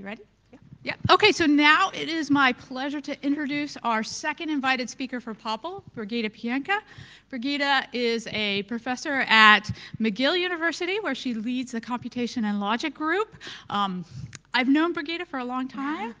You ready? Yeah. Yeah. Okay, so now it is my pleasure to introduce our second invited speaker for POPL, Brigitte Pientka. Brigitte is a professor at McGill University, where she leads the Computation and Logic Group. Um, I've known Brigitte for a long time.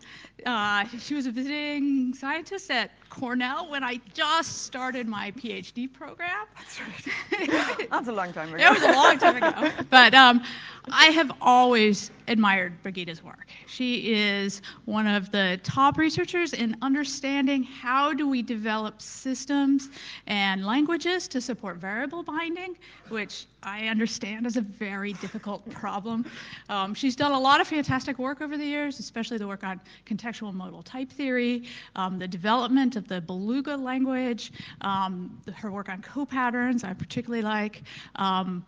Uh, she was a visiting scientist at Cornell when I just started my PhD program. That's right. That's a long time ago. It was a long time ago. But um, I have always admired Brigitte's work. She is one of the top researchers in understanding how do we develop systems and languages to support variable binding, which I understand is a very difficult problem. Um, she's done a lot of fantastic work over the years, especially the work on contextual modal type theory, um, the development of the Beluga language, um, her work on co-patterns I particularly like. Um,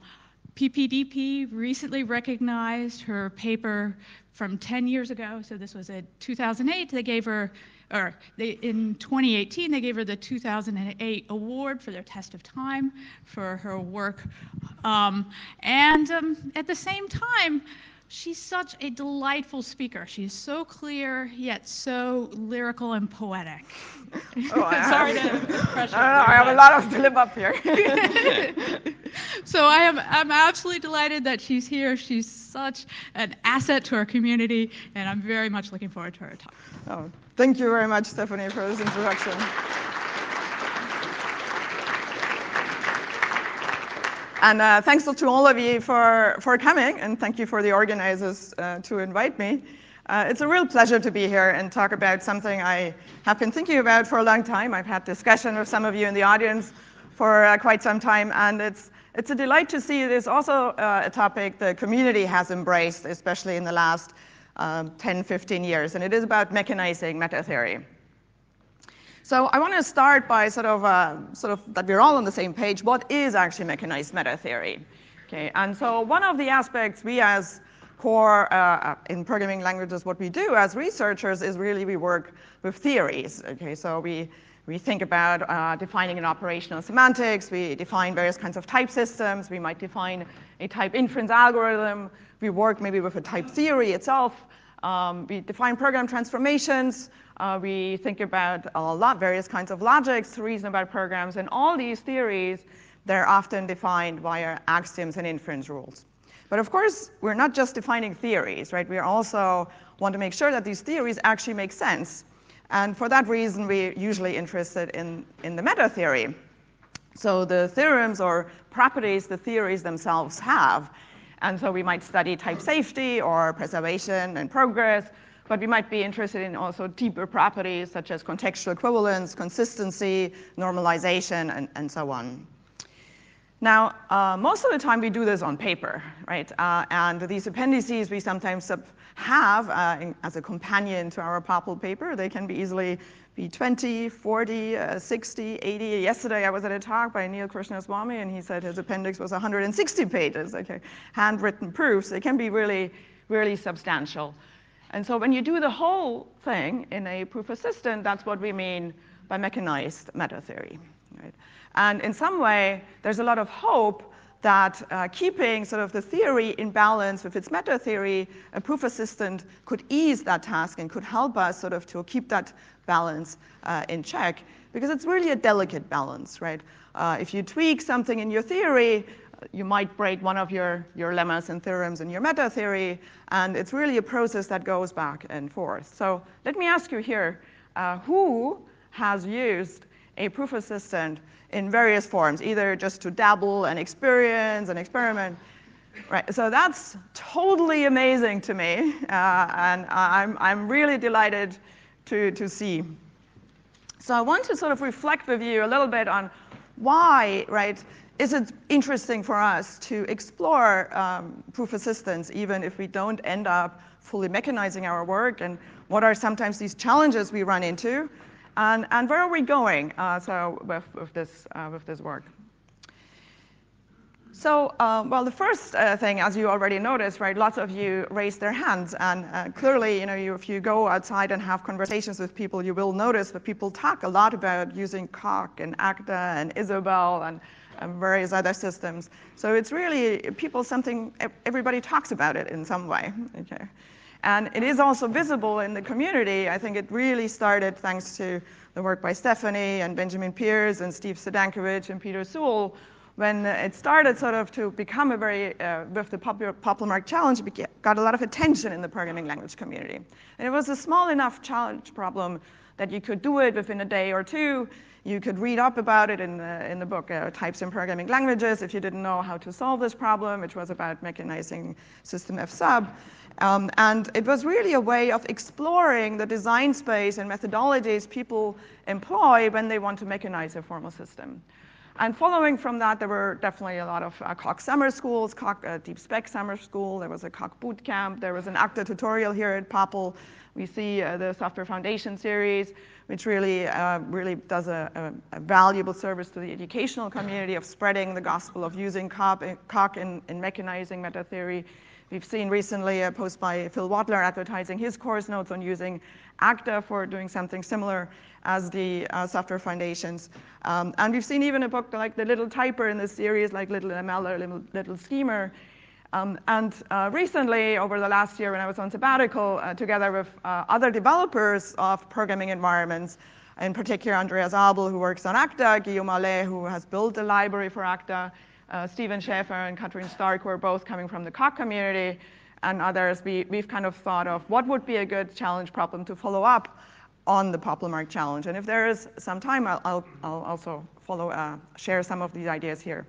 PPDP recently recognized her paper from 10 years ago, so this was in 2008. They gave her, or they, in 2018, they gave her the 2008 award for their test of time for her work. Um, and um, at the same time, she's such a delightful speaker. She's so clear, yet so lyrical and poetic. Oh, I Sorry have, to pressure. I, know, I have a lot of to live up here. so I am I'm absolutely delighted that she's here. She's such an asset to our community, and I'm very much looking forward to her talk. oh, thank you very much, Stephanie, for this introduction. And uh, thanks to all of you for, for coming, and thank you for the organizers uh, to invite me. Uh, it's a real pleasure to be here and talk about something I have been thinking about for a long time. I've had discussion with some of you in the audience for uh, quite some time, and it's, it's a delight to see it is also uh, a topic the community has embraced, especially in the last um, 10, 15 years, and it is about mechanizing meta theory. So I want to start by sort of, uh, sort of that we're all on the same page. What is actually mechanized meta theory? Okay, and so one of the aspects we as core uh, in programming languages, what we do as researchers is really we work with theories. Okay, so we we think about uh, defining an operational semantics. We define various kinds of type systems. We might define a type inference algorithm. We work maybe with a type theory itself. Um, we define program transformations. Uh, we think about a lot, various kinds of logics to reason about programs, and all these theories, they're often defined via axioms and inference rules. But of course, we're not just defining theories, right? We also want to make sure that these theories actually make sense. And for that reason, we're usually interested in, in the meta theory. So the theorems or properties the theories themselves have. And so we might study type safety or preservation and progress, but we might be interested in also deeper properties such as contextual equivalence, consistency, normalization, and, and so on. Now, uh, most of the time we do this on paper, right? Uh, and these appendices we sometimes have uh, in, as a companion to our POPL paper. They can be easily be 20, 40, uh, 60, 80. Yesterday I was at a talk by Neel Krishnaswami and he said his appendix was 160 pages, okay, handwritten proofs. They can be really, really substantial. And so when you do the whole thing in a proof assistant, that's what we mean by mechanized meta theory. Right? And in some way, there's a lot of hope that uh, keeping sort of the theory in balance with its meta theory, a proof assistant could ease that task and could help us sort of to keep that balance uh, in check because it's really a delicate balance, right? Uh, if you tweak something in your theory, you might break one of your, your lemmas and theorems in your meta theory, and it's really a process that goes back and forth. So let me ask you here, uh, who has used a proof assistant in various forms, either just to dabble and experience and experiment. Right, so that's totally amazing to me, uh, and I'm, I'm really delighted to, to see. So I want to sort of reflect with you a little bit on why, right, is it interesting for us to explore um, proof assistance even if we don't end up fully mechanizing our work, and what are sometimes these challenges we run into, and, and where are we going uh, so with, with, this, uh, with this work? So, uh, well, the first uh, thing, as you already noticed, right, lots of you raised their hands, and uh, clearly, you know, you, if you go outside and have conversations with people, you will notice that people talk a lot about using Coq and Agda and Isabelle and, various other systems. So it's really people something everybody talks about it in some way. Okay. And it is also visible in the community. I think it really started thanks to the work by Stephanie and Benjamin Pierce and Steve Zdancewic and Peter Sewell, when it started sort of to become a very, uh, with the popular, POPLMark challenge, got a lot of attention in the programming language community. And it was a small enough challenge problem that you could do it within a day or two. You could read up about it in the, in the book, uh, Types in Programming Languages, if you didn't know how to solve this problem, which was about mechanizing system F sub. Um, and it was really a way of exploring the design space and methodologies people employ when they want to mechanize a formal system. And following from that, there were definitely a lot of uh, Coq summer schools, uh, Deep Spec summer school, there was a Coq boot camp, there was an Agda tutorial here at POPL. We see uh, the Software Foundation series, which really, uh, really does a, a, a, valuable service to the educational community of spreading the gospel of using Coq in, in mechanizing meta theory. We've seen recently a post by Phil Wadler advertising his course notes on using Agda for doing something similar as the uh, software foundations. Um, and we've seen even a book like The Little Typer in this series, like Little ML or Little, Little Schemer. Um, and uh, recently, over the last year when I was on sabbatical, uh, together with uh, other developers of programming environments, in particular Andreas Abel, who works on Agda, Guillaume Allais, who has built a library for Agda, uh, Stephen Schaefer and Kathrin Stark, who are both coming from the Coq community, and others, we, we've kind of thought of what would be a good challenge problem to follow up on the POPLMark challenge. And if there is some time, I'll, I'll, I'll also follow, uh, share some of these ideas here.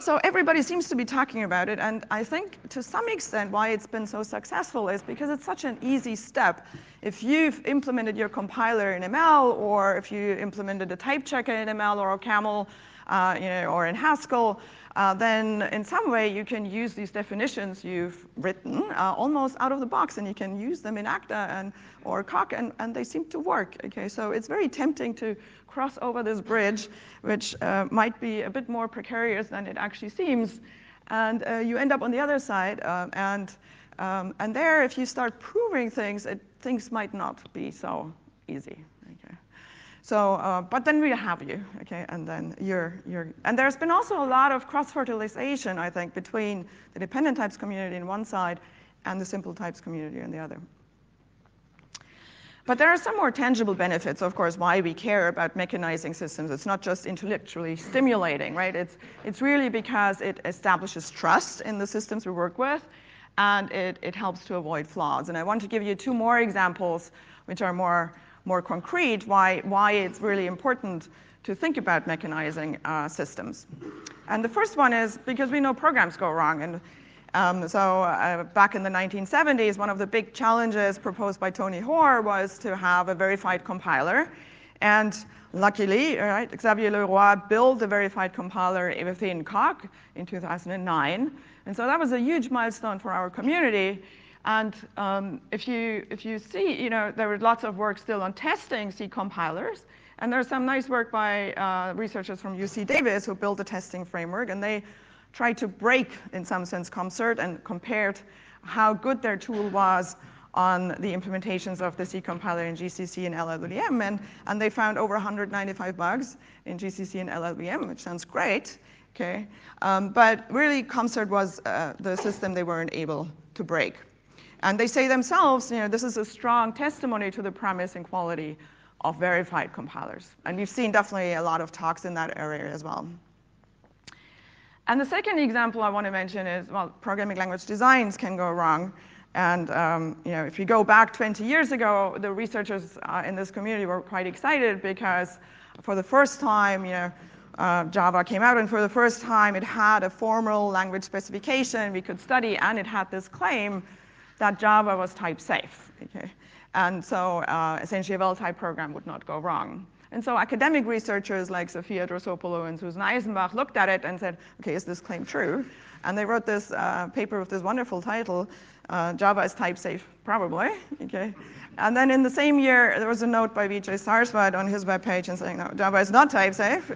So everybody seems to be talking about it, and I think to some extent why it's been so successful is because it's such an easy step. If you've implemented your compiler in ML, or if you implemented a type checker in ML or OCaml, uh, you know, or in Haskell, then in some way you can use these definitions you've written uh, almost out of the box and you can use them in Agda and, or Coq and, and they seem to work. Okay, so it's very tempting to cross over this bridge, which uh, might be a bit more precarious than it actually seems. And uh, you end up on the other side. Uh, and, um, and there, if you start proving things, it, things might not be so easy. So, uh, but then we have you, okay, and then you're, you're, and there's been also a lot of cross-fertilization, I think, between the dependent types community on one side and the simple types community on the other. But there are some more tangible benefits, of course, why we care about mechanizing systems. It's not just intellectually stimulating, right? It's, it's really because it establishes trust in the systems we work with, and it, it helps to avoid flaws. And I want to give you two more examples, which are more more concrete why, why it's really important to think about mechanizing uh, systems. And the first one is because we know programs go wrong. And um, so uh, back in the 1970s, one of the big challenges proposed by Tony Hoare was to have a verified compiler. And luckily, right, Xavier Leroy built a verified compiler within Coq in 2009. And so that was a huge milestone for our community. And um, if, you, if you see, you know, there was lots of work still on testing C compilers. And there's some nice work by uh, researchers from UC Davis who built a testing framework. And they tried to break, in some sense, CompCert and compared how good their tool was on the implementations of the C compiler in GCC and LLVM. And, and they found over 195 bugs in GCC and LLVM, which sounds great. Okay, um, but really, CompCert was uh, the system they weren't able to break. And they say themselves, you know, this is a strong testimony to the promise and quality of verified compilers. And we've seen definitely a lot of talks in that area as well. And the second example I want to mention is, well, programming language designs can go wrong. And um, you know, if you go back 20 years ago, the researchers uh, in this community were quite excited because for the first time, you know, uh, Java came out, and for the first time, it had a formal language specification we could study, and it had this claim that Java was type safe. And so uh, essentially a well-typed program would not go wrong. And so academic researchers like Sophia Drossopoulou and Susan Eisenbach looked at it and said, okay, is this claim true? And they wrote this uh, paper with this wonderful title, uh, Java is type safe, probably. Okay. And then in the same year, there was a note by Vijay Saraswat on his webpage and saying, no, Java is not type safe.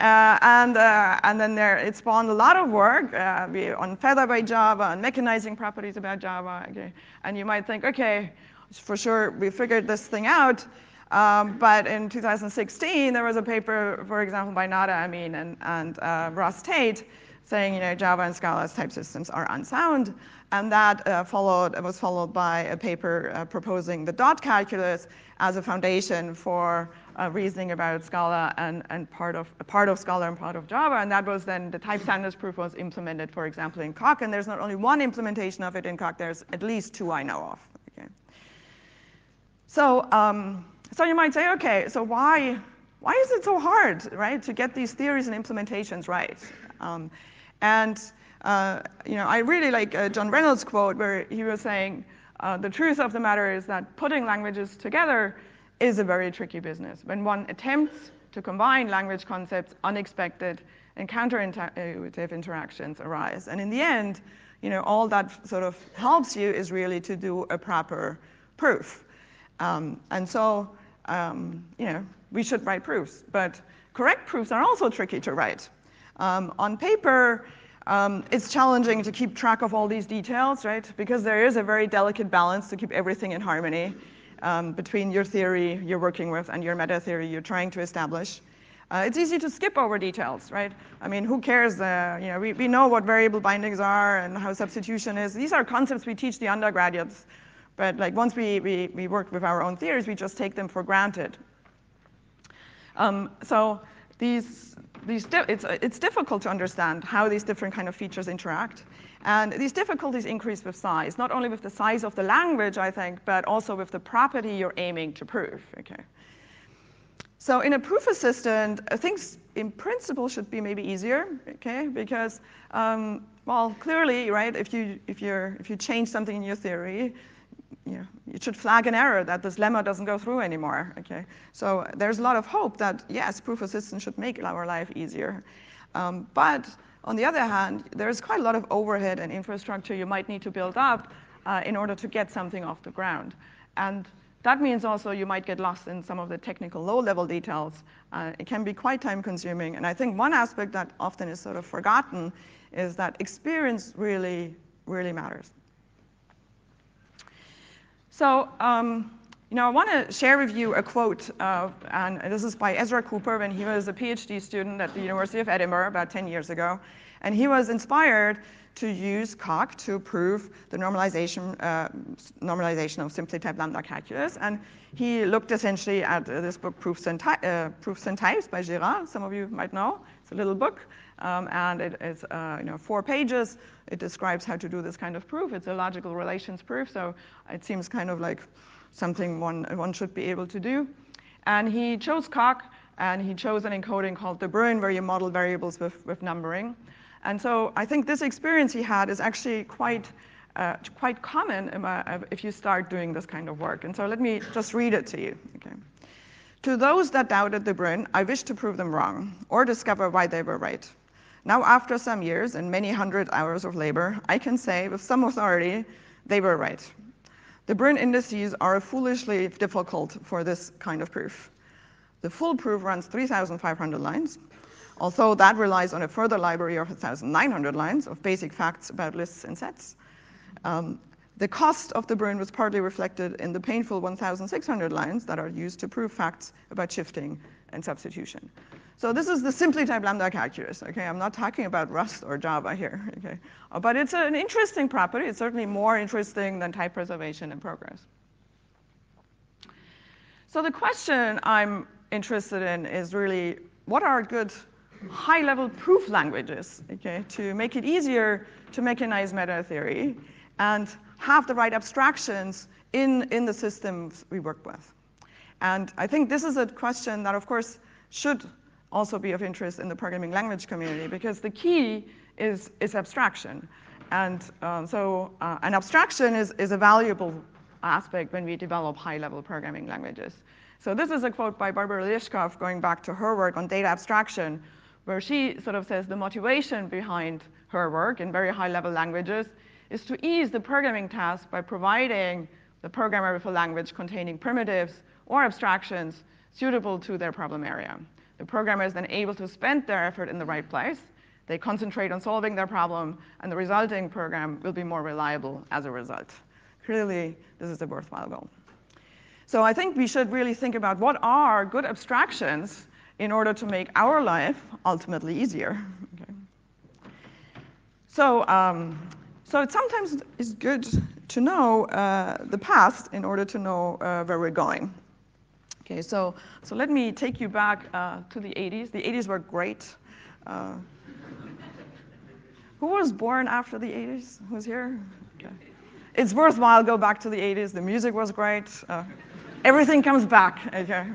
Uh, and, uh, and then there, it spawned a lot of work uh, on Featherweight Java, on mechanizing properties about Java. Okay? And you might think, okay, for sure, we figured this thing out. Um, but in 2016, there was a paper, for example, by Nada Amin and, and uh, Ross Tate saying, you know, Java and Scala as type systems are unsound. And that uh, followed, was followed by a paper uh, proposing the dot calculus as a foundation for reasoning about Scala and, and part, of, part of Scala and part of Java. And that was then the type soundness proof was implemented, for example, in Coq. And there's not only one implementation of it in Coq, there's at least two I know of. Okay. So, um, so you might say, okay, so why, why is it so hard, right, to get these theories and implementations right? Um, and uh, you know, I really like uh, John Reynolds' quote where he was saying, uh, the truth of the matter is that putting languages together is a very tricky business. When one attempts to combine language concepts, unexpected and counterintuitive interactions arise. And in the end, you know, all that sort of helps you is really to do a proper proof. Um, and so, um, you know, we should write proofs. But correct proofs are also tricky to write. Um, on paper, um, it's challenging to keep track of all these details, right? Because there is a very delicate balance to keep everything in harmony um, between your theory you're working with and your meta theory you're trying to establish. Uh, it's easy to skip over details, right? I mean, who cares? Uh, you know, we, we know what variable bindings are and how substitution is. These are concepts we teach the undergraduates. But like once we, we, we work with our own theories, we just take them for granted. Um, so these these it's, it's difficult to understand how these different kind of features interact. And these difficulties increase with size, not only with the size of the language, I think, but also with the property you're aiming to prove, okay? So in a proof assistant, uh, things in principle should be maybe easier, okay? Because, um, well, clearly, right, if you, if, you're, if you change something in your theory, know, you should flag an error that this lemma doesn't go through anymore. Okay, so there's a lot of hope that yes, proof assistance should make our life easier. Um, but on the other hand, there's quite a lot of overhead and infrastructure you might need to build up uh, in order to get something off the ground. And that means also you might get lost in some of the technical low-level details. Uh, it can be quite time-consuming. And I think one aspect that often is sort of forgotten is that experience really, really matters. So, um, you know, I want to share with you a quote, uh, and this is by Ezra Cooper when he was a PhD student at the University of Edinburgh about 10 years ago. And he was inspired to use Coq to prove the normalization, uh, normalization of simply type lambda calculus. And he looked essentially at uh, this book, Proofs and, Proofs and Types by Girard, some of you might know. It's a little book. Um, and it is uh, you know, four pages. It describes how to do this kind of proof. It's a logical relations proof, so it seems kind of like something one, one should be able to do. And he chose Coq, and he chose an encoding called De Bruijn, where you model variables with, with numbering. And so I think this experience he had is actually quite, uh, quite common if you start doing this kind of work. And so let me just read it to you. Okay. To those that doubted De Bruijn, I wish to prove them wrong or discover why they were right. Now, after some years and many hundred hours of labor, I can say with some authority they were right. De Bruijn indices are foolishly difficult for this kind of proof. The full proof runs 3,500 lines, although that relies on a further library of 1,900 lines of basic facts about lists and sets. Um, the cost of de Bruijn was partly reflected in the painful 1,600 lines that are used to prove facts about shifting and substitution. So this is the simply typed lambda calculus, okay? I'm not talking about Rust or Java here, okay? Uh, but it's an interesting property. It's certainly more interesting than type preservation and progress. So the question I'm interested in is really, what are good high-level proof languages, okay, to make it easier to mechanize meta theory and have the right abstractions in, in the systems we work with? And I think this is a question that, of course, should also be of interest in the programming language community because the key is, is abstraction. And um, so uh, an abstraction is, is a valuable aspect when we develop high-level programming languages. So this is a quote by Barbara Liskov going back to her work on data abstraction, where she sort of says the motivation behind her work in very high-level languages is to ease the programming task by providing the programmer with a language containing primitives or abstractions suitable to their problem area. The programmer is then able to spend their effort in the right place. They concentrate on solving their problem, and the resulting program will be more reliable as a result. Clearly, this is a worthwhile goal. So I think we should really think about what are good abstractions in order to make our life ultimately easier. Okay. So, um, so it sometimes is good to know uh, the past in order to know uh, where we're going. Okay, so, so let me take you back uh, to the 80s. The 80s were great. Uh, who was born after the 80s? Who's here? Okay. It's worthwhile go back to the 80s. The music was great. Uh, everything comes back. Okay.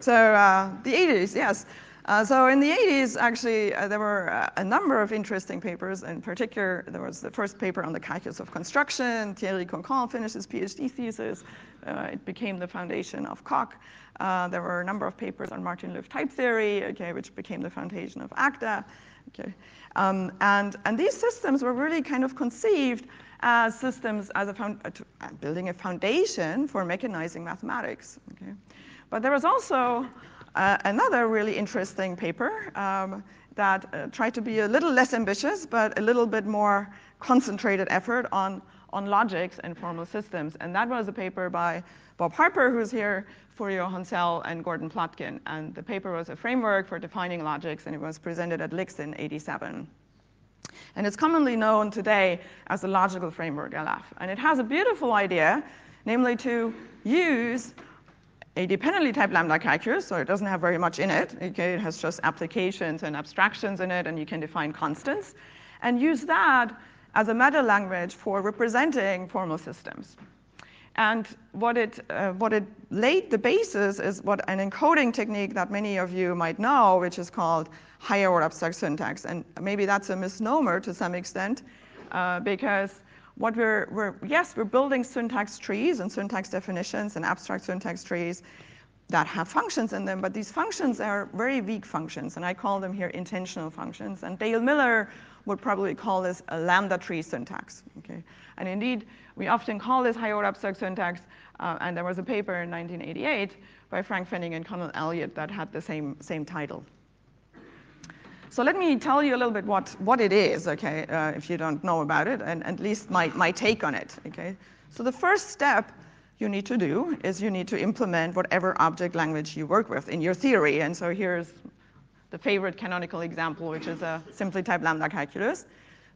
So uh, the 80s, yes. Uh, so in the 80s, actually, uh, there were uh, a number of interesting papers. In particular, there was the first paper on the calculus of construction. Thierry Coquand finished his PhD thesis. It became the foundation of. Uh, there were a number of papers on Martin-Löf type theory, okay, which became the foundation of Agda. Okay. Um, and, and these systems were really kind of conceived as systems as a found, uh, building a foundation for mechanizing mathematics. Okay. But there was also another really interesting paper um, that uh, tried to be a little less ambitious, but a little bit more concentrated effort on, on logics and formal systems. And that was a paper by Bob Harper, who's here, Furio Honsell, and Gordon Plotkin. And the paper was a framework for defining logics, and it was presented at LICS in 87. And it's commonly known today as the logical framework, LF. And it has a beautiful idea, namely to use a dependently typed lambda calculus, so it doesn't have very much in it. Okay, it has just applications and abstractions in it, and you can define constants, and use that as a meta language for representing formal systems. And what it, uh, what it laid the basis is what an encoding technique that many of you might know, which is called higher order abstract syntax. And maybe that's a misnomer to some extent, uh, because what we're, we're, yes, we're building syntax trees and syntax definitions and abstract syntax trees that have functions in them, but these functions are very weak functions, and I call them here intentional functions. And Dale Miller would probably call this a lambda tree syntax. Okay? And indeed, we often call this high order abstract syntax, uh, and there was a paper in 1988 by Frank Pfenning and Conal Elliott that had the same, same title. So let me tell you a little bit what, what it is, okay, uh, if you don't know about it, and at least my, my take on it, okay. So the first step you need to do is you need to implement whatever object language you work with in your theory. And so here's the favorite canonical example, which is a simply typed lambda calculus.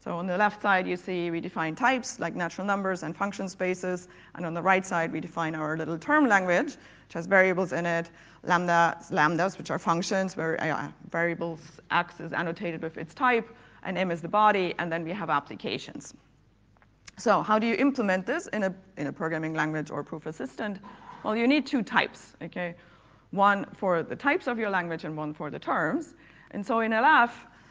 So on the left side, you see we define types like natural numbers and function spaces. And on the right side, we define our little term language, which has variables in it, lambda, lambdas, which are functions where uh, variables x is annotated with its type, and m is the body, and then we have applications. So how do you implement this in a, in a programming language or proof assistant? Well, you need two types, okay? One for the types of your language and one for the terms. And so in LF,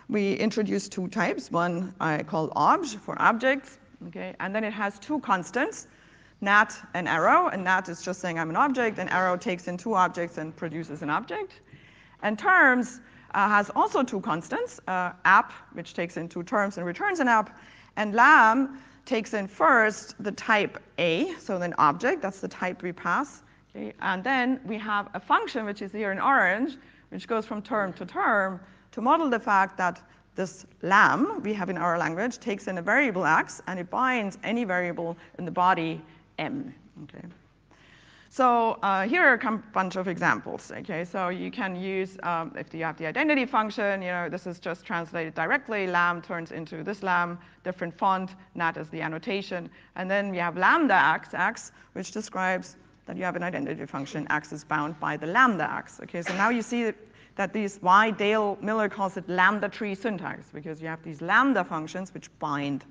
we introduce two types. One I call obj for objects, okay? And then it has two constants, nat and arrow. And nat is just saying I'm an object, and arrow takes in two objects and produces an object. And terms uh, has also two constants, uh, app, which takes in two terms and returns an app, and lam takes in first the type A, so an object, that's the type we pass. Okay? And then we have a function, which is here in orange, which goes from term to term to model the fact that this lam we have in our language takes in a variable x and it binds any variable in the body m. Okay? So uh, here are a bunch of examples. Okay, so you can use um, if you have the identity function. You know, this is just translated directly. Lam turns into this lam, different font. Nat is the annotation, and then we have lambda x x, which describes that you have an identity function. X is bound by the lambda x. Okay, so now you see that, these why Dale Miller calls it lambda tree syntax because you have these lambda functions which bind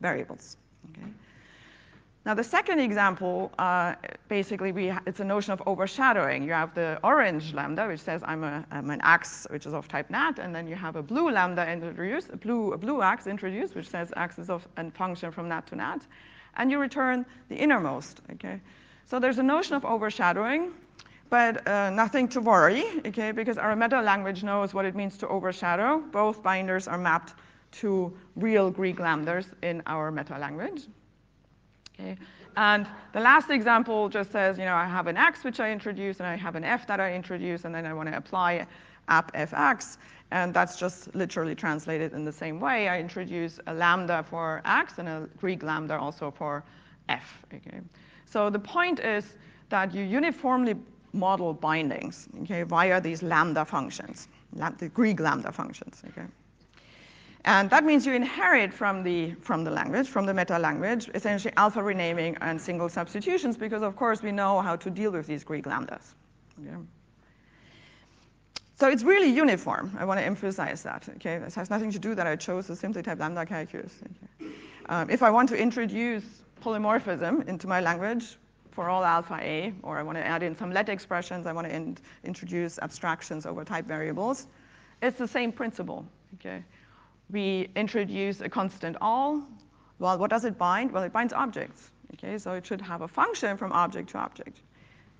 variables. Okay. Now, the second example, uh, basically, we it's a notion of overshadowing. You have the orange lambda, which says I'm, a, I'm an x, which is of type nat, and then you have a blue lambda introduced, a blue, a blue x introduced, which says x is of a function from nat to nat, and you return the innermost, okay? So there's a notion of overshadowing, but uh, nothing to worry, okay, because our meta language knows what it means to overshadow. Both binders are mapped to real Greek lambdas in our meta language. Okay? And the last example just says, you know, I have an x which I introduce, and I have an f that I introduce, and then I want to apply app fx, and that's just literally translated in the same way. I introduce a lambda for x and a Greek lambda also for f. Okay? So the point is that you uniformly model bindings okay, via these lambda functions, the Greek lambda functions. Okay? And that means you inherit from the, from the language, from the meta language, essentially alpha renaming and single substitutions, because of course we know how to deal with these Greek lambdas. Okay? So it's really uniform. I want to emphasize that. Okay, this has nothing to do that I chose the simply type lambda calculus. Okay? Um, if I want to introduce polymorphism into my language for all alpha a, or I want to add in some let expressions, I want to in introduce abstractions over type variables, it's the same principle. Okay, we introduce a constant all. Well, what does it bind? Well, it binds objects. Okay, so it should have a function from object to object.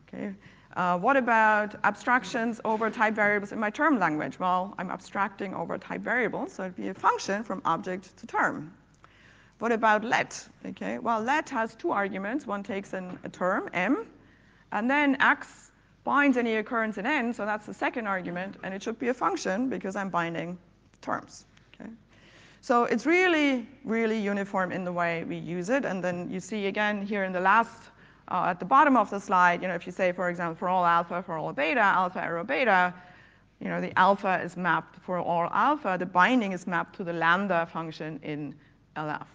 Okay. Uh, what about abstractions over type variables in my term language? Well, I'm abstracting over type variables, so it'd be a function from object to term. What about let? Okay, well, let has two arguments. One takes in a term, m, and then x binds any occurrence in n, so that's the second argument, and it should be a function because I'm binding terms. Okay? So it's really, really uniform in the way we use it, and then you see again here in the last uh, at the bottom of the slide, you know, if you say, for example, for all alpha, for all beta, alpha arrow beta, you know, the alpha is mapped for all alpha, the binding is mapped to the lambda function in LF.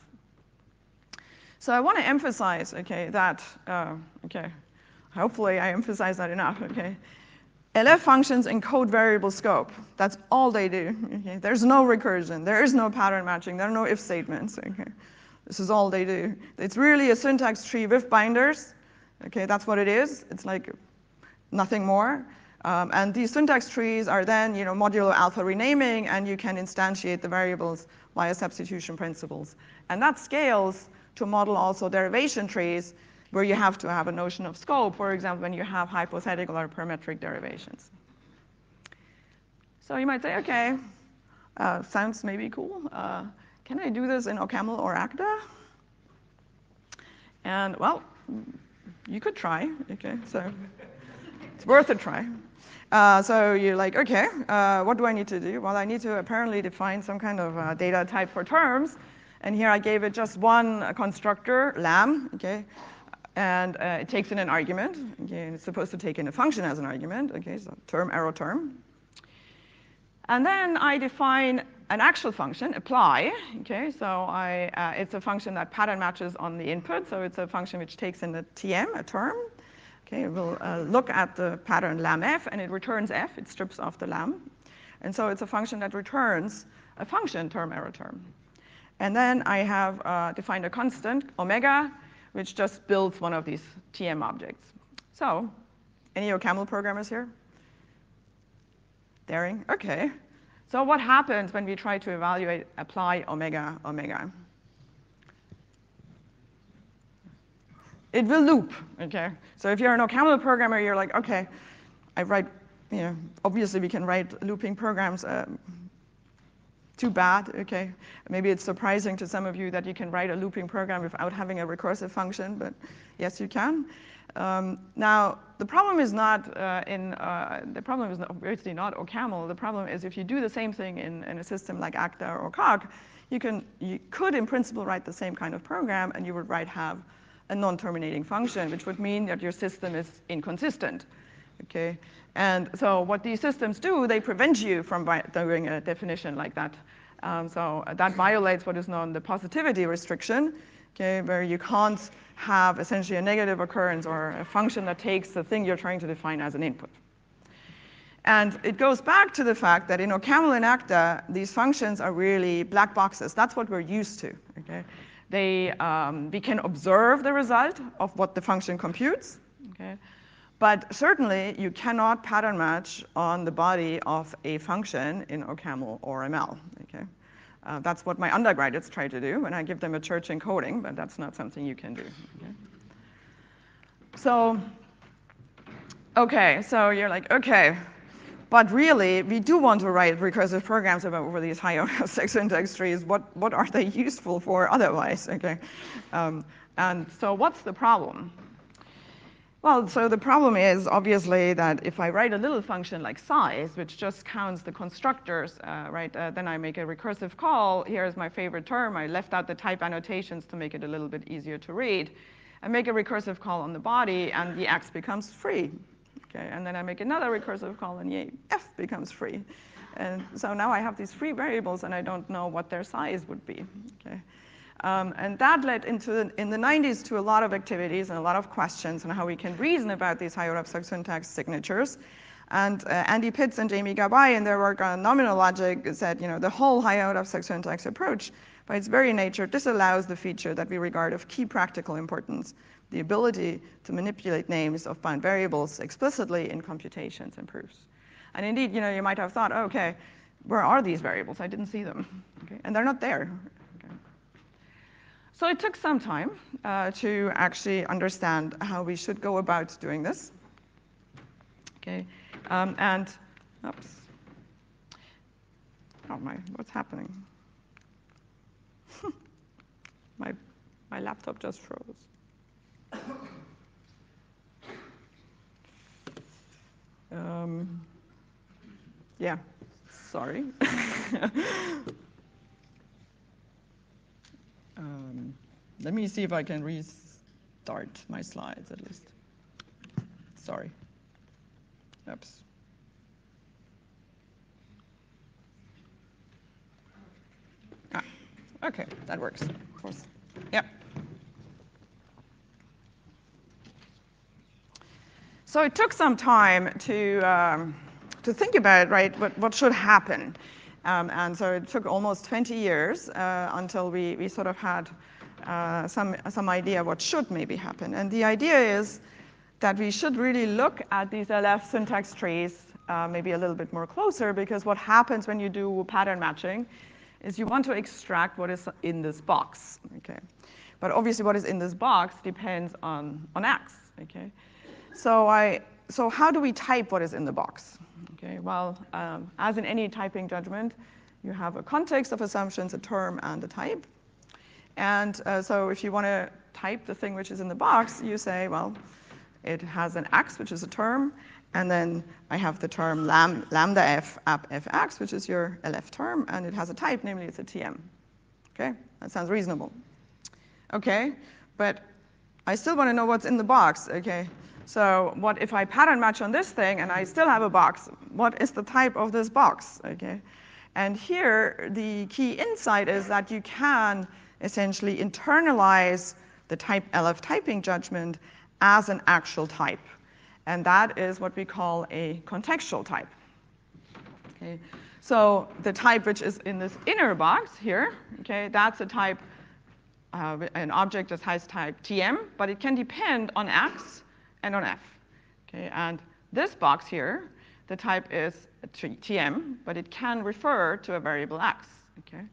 So I want to emphasize, okay, that, uh, okay, hopefully I emphasize that enough, okay. LF functions encode variable scope. That's all they do. There's no recursion. There is no pattern matching. There are no if statements. Okay? This is all they do. It's really a syntax tree with binders Okay, that's what it is. It's like nothing more. Um, and these syntax trees are then, you know, modulo alpha renaming, and you can instantiate the variables via substitution principles. And that scales to model also derivation trees, where you have to have a notion of scope, for example, when you have hypothetical or parametric derivations. So you might say, okay, uh, sounds maybe cool. Uh, can I do this in OCaml or Agda? And well, you could try, okay? So it's worth a try. Uh, so you're like, okay, uh, what do I need to do? Well, I need to apparently define some kind of uh, data type for terms. And here I gave it just one constructor, lam, okay? And uh, it takes in an argument, okay? And it's supposed to take in a function as an argument, okay? So term, arrow, term. And then I define an actual function, apply, okay, so I, uh, it's a function that pattern matches on the input, so it's a function which takes in a tm, a term, okay, it will uh, look at the pattern lam f and it returns f, it strips off the lam, and so it's a function that returns a function term arrow term. And then I have uh, defined a constant, omega, which just builds one of these tm objects. So, any OCaml programmers here? Daring? Okay. So what happens when we try to evaluate apply omega omega? It will loop, okay? So if you're an OCaml programmer, you're like, okay, I write, you know, obviously we can write looping programs. Uh, too bad, okay? Maybe it's surprising to some of you that you can write a looping program without having a recursive function, but yes, you can. Um, now, the problem is not uh, in, uh, the problem is not obviously not OCaml. The problem is if you do the same thing in, in a system like Agda or Coq, you, can, you could in principle write the same kind of program and you would write have a non-terminating function, which would mean that your system is inconsistent, okay? And so what these systems do, they prevent you from doing a definition like that. Um, so that violates what is known the positivity restriction, okay, where you can't have essentially a negative occurrence or a function that takes the thing you're trying to define as an input. And it goes back to the fact that in OCaml and Agda, these functions are really black boxes. That's what we're used to. Okay? They, um, we can observe the result of what the function computes. Okay? But certainly, you cannot pattern match on the body of a function in OCaml or ML. Okay? Uh, that's what my undergraduates try to do when I give them a church encoding, but that's not something you can do. So, okay, so you're like, okay, but really, we do want to write recursive programs about over these high sex syntax trees. What, what are they useful for otherwise? Okay, um, and so what's the problem? Well, so the problem is obviously that if I write a little function like size, which just counts the constructors, uh, right, uh, then I make a recursive call. Here's my favorite term. I left out the type annotations to make it a little bit easier to read. I make a recursive call on the body, and the x becomes free. Okay, and then I make another recursive call, and the f becomes free. And so now I have these free variables and I don't know what their size would be. Okay? Um, and that led into, the, in the 90s to a lot of activities and a lot of questions on how we can reason about these high order syntax signatures. And uh, Andy Pitts and Jamie Gabbay in their work on nominal logic said, you know, the whole high order of syntax approach, by its very nature, disallows the feature that we regard of key practical importance, the ability to manipulate names of bound variables explicitly in computations and proofs. And indeed, you know, you might have thought, okay, where are these variables? I didn't see them. Okay? And they're not there. So it took some time uh, to actually understand how we should go about doing this. Okay. Um, and, oops. Oh my, what's happening? my, my laptop just froze. Um, yeah, sorry. um, let me see if I can restart my slides at least. Sorry. Oops. Ah, okay, that works, of course. Yep. So it took some time to um, to think about, right, what, what should happen. Um, and so it took almost 20 years uh, until we, we sort of had uh, some, some idea what should maybe happen. And the idea is that we should really look at these LF syntax trees uh, maybe a little bit more closer because what happens when you do pattern matching is you want to extract what is in this box, okay? But obviously what is in this box depends on, on X, okay? So, I, so how do we type what is in the box? Okay, well, um, as in any typing judgment, you have a context of assumptions, a term, and a type. And uh, so if you want to type the thing which is in the box, you say, well, it has an x, which is a term, and then I have the term lam lambda f app fx, which is your LF term, and it has a type, namely it's a TM. Okay, that sounds reasonable. Okay, but I still want to know what's in the box. Okay, so what if I pattern match on this thing and I still have a box? What is the type of this box? Okay, and here the key insight is that you can essentially internalize the type LF typing judgment as an actual type. And that is what we call a contextual type. Okay, so the type which is in this inner box here, okay, that's a type, uh, an object that has type TM, but it can depend on X and on f. Okay, and this box here, the type is tm, but it can refer to a variable x. Okay,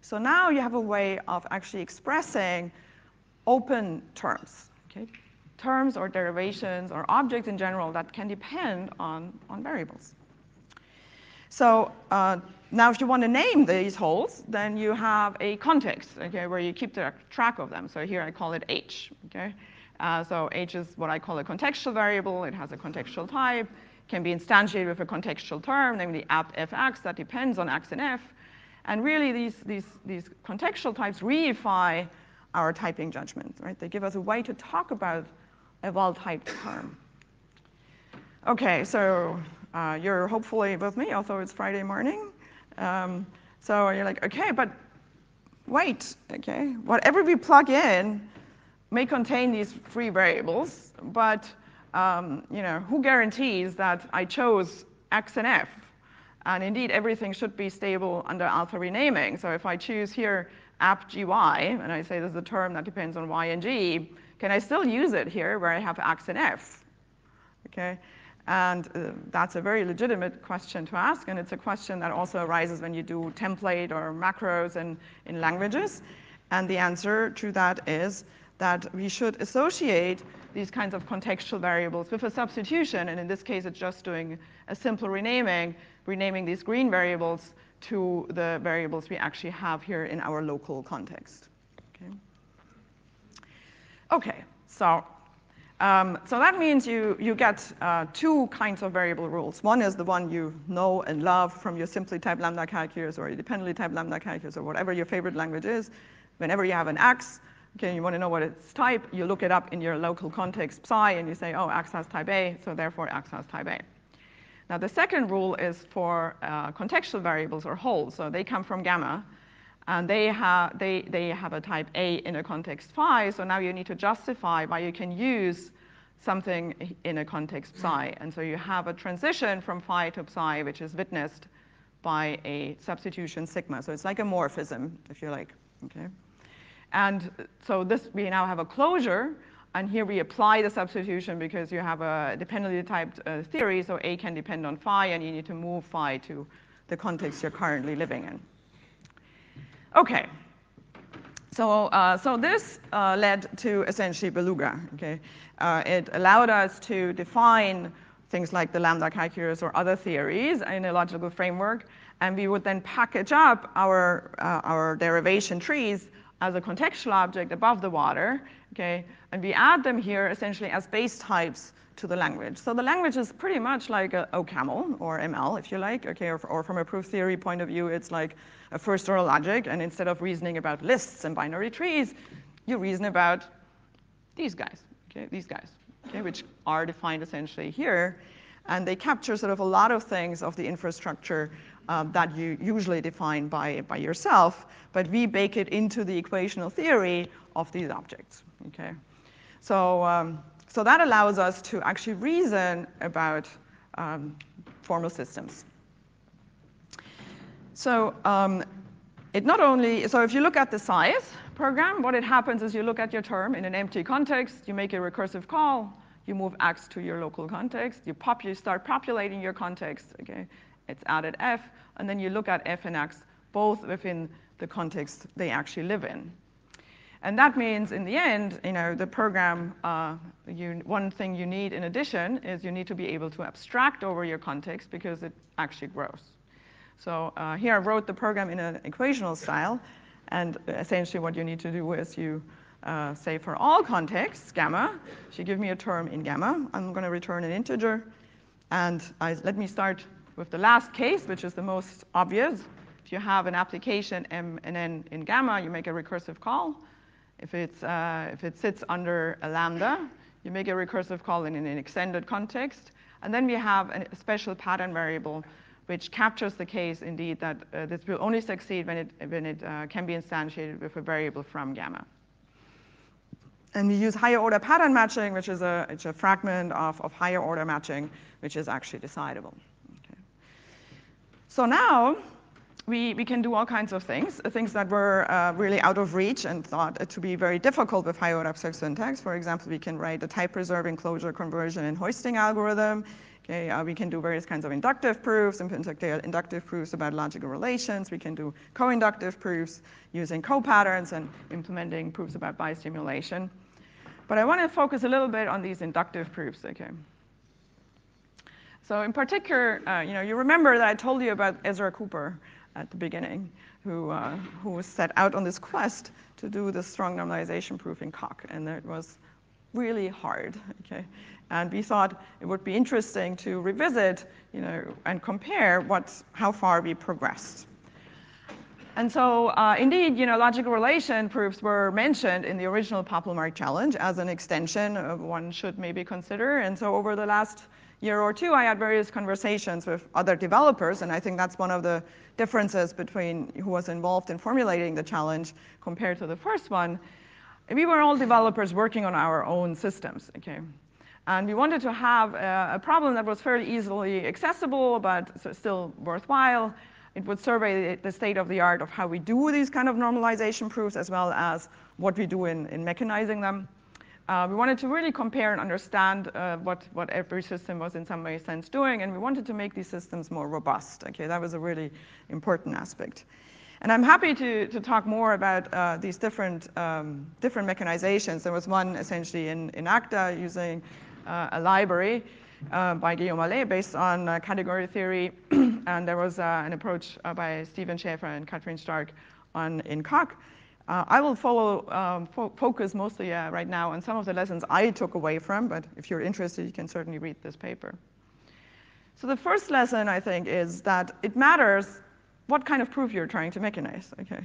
so now you have a way of actually expressing open terms. Okay, terms or derivations or objects in general that can depend on, on variables. So uh, now if you want to name these holes, then you have a context, okay, where you keep track of them. So here I call it h, okay? Uh, so H is what I call a contextual variable. It has a contextual type, can be instantiated with a contextual term, namely app fx, that depends on x and f. And really, these, these, these contextual types reify our typing judgment, right? They give us a way to talk about a well-typed term. Okay, so uh, you're hopefully with me, although it's Friday morning. Um, so you're like, okay, but wait, okay, whatever we plug in may contain these free variables, but um, you know, who guarantees that I chose x and f? And indeed, everything should be stable under alpha renaming. So if I choose here app gy, and I say this is a term that depends on y and g, can I still use it here where I have x and f? Okay, and uh, that's a very legitimate question to ask, and it's a question that also arises when you do template or macros in, in languages. And the answer to that is that we should associate these kinds of contextual variables with a substitution, and in this case, it's just doing a simple renaming, renaming these green variables to the variables we actually have here in our local context. Okay, okay so, um, so that means you, you get uh, two kinds of variable rules. One is the one you know and love from your simply typed lambda calculus or your dependently typed lambda calculus or whatever your favorite language is. Whenever you have an x, Okay, you want to know what its type, you look it up in your local context psi and you say, oh, X has type A, so therefore X has type A. Now, the second rule is for uh, contextual variables or holes. So they come from gamma, and they, have they, they have a type A in a context phi. So now you need to justify why you can use something in a context psi. And so you have a transition from phi to psi, which is witnessed by a substitution sigma. So it's like a morphism, if you like. Okay. And so this, we now have a closure, and here we apply the substitution because you have a dependently typed uh, theory, so A can depend on phi, and you need to move phi to the context you're currently living in. Okay. So, uh, so this uh, led to essentially Beluga. Okay, uh, it allowed us to define things like the lambda calculus or other theories in a logical framework, and we would then package up our uh, our derivation trees as a contextual object above the water, okay? And we add them here essentially as base types to the language. So the language is pretty much like a OCaml or ML, if you like, okay? Or, or from a proof theory point of view, it's like a first order logic. And instead of reasoning about lists and binary trees, you reason about these guys, okay? These guys, okay? Which are defined essentially here. And they capture sort of a lot of things of the infrastructure that you usually define by, by yourself, but we bake it into the equational theory of these objects. Okay? So, um, so that allows us to actually reason about um, formal systems. So um, it not only, so if you look at the size program, what it happens is you look at your term in an empty context, you make a recursive call, you move x to your local context, you, pop, you start populating your context, okay? It's added f, and then you look at f and x both within the context they actually live in. And that means in the end, you know, the program, uh, you, one thing you need in addition is you need to be able to abstract over your context because it actually grows. So uh, here I wrote the program in an equational style, and essentially what you need to do is you uh, say for all contexts, gamma, you give me a term in gamma, I'm going to return an integer, and I, let me start with the last case, which is the most obvious, if you have an application M and N in gamma, you make a recursive call. If, it's, uh, if it sits under a lambda, you make a recursive call in, an extended context. And then we have a special pattern variable which captures the case indeed that uh, this will only succeed when it, when it uh, can be instantiated with a variable from gamma. And we use higher order pattern matching, which is a, it's a fragment of, of higher order matching, which is actually decidable. So now we, we can do all kinds of things, things that were uh, really out of reach and thought to be very difficult with higher-order abstract syntax. For example, we can write a type preserving closure conversion and hoisting algorithm. Okay, uh, we can do various kinds of inductive proofs, in particular inductive proofs about logical relations. We can do co-inductive proofs using co-patterns and implementing proofs about bisimulation. But I want to focus a little bit on these inductive proofs, okay? So in particular, uh, you know, you remember that I told you about Ezra Cooper at the beginning, who, uh, who set out on this quest to do the strong normalization proof in Coq, and it was really hard, okay? And we thought it would be interesting to revisit, you know, and compare what, how far we progressed. And so, uh, indeed, you know, logical relation proofs were mentioned in the original POPLMark challenge as an extension of one should maybe consider. And so, over the last year or two, I had various conversations with other developers, and I think that's one of the differences between who was involved in formulating the challenge compared to the first one. We were all developers working on our own systems, okay? And we wanted to have a, problem that was fairly easily accessible, but still worthwhile. It would survey the state of the art of how we do these kind of normalization proofs, as well as what we do in, in mechanizing them. Uh, we wanted to really compare and understand uh, what, what every system was in some way sense doing, and we wanted to make these systems more robust. Okay, that was a really important aspect. And I'm happy to, to talk more about uh, these different, um, different mechanizations. There was one essentially in, in Agda using uh, a library uh, by Guillaume Allais based on uh, category theory, and there was an approach by Stephen Schäfer and Kathrin Stark on, in Coq. Uh, I will follow, um, fo focus mostly uh, right now on some of the lessons I took away from, but if you're interested, you can certainly read this paper. So the first lesson, I think, is that it matters what kind of proof you're trying to mechanize, okay?